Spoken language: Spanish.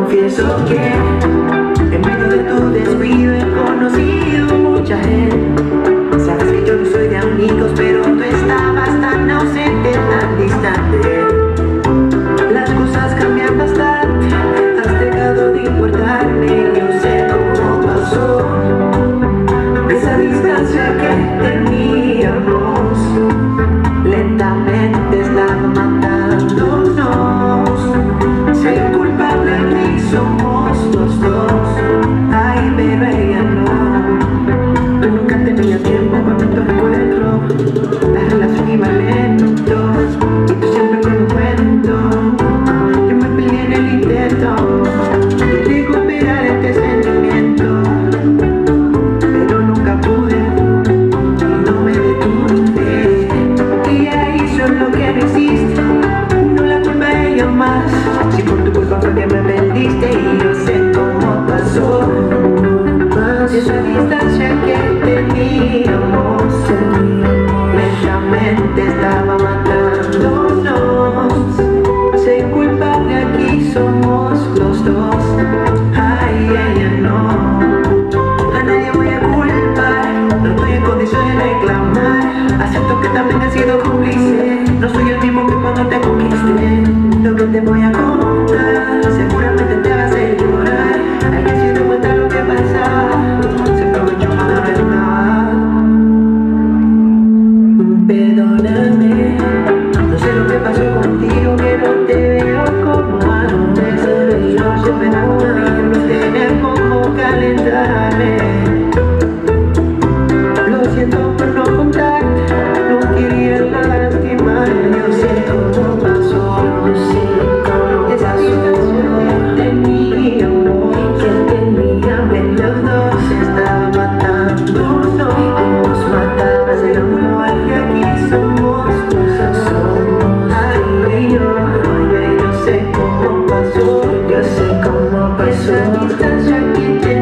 confieso que en medio de tu descuido he conocido mucha gente. someone noche que teníamos lentamente estaba matándonos. Sin culpable aquí somos los dos. Thank you.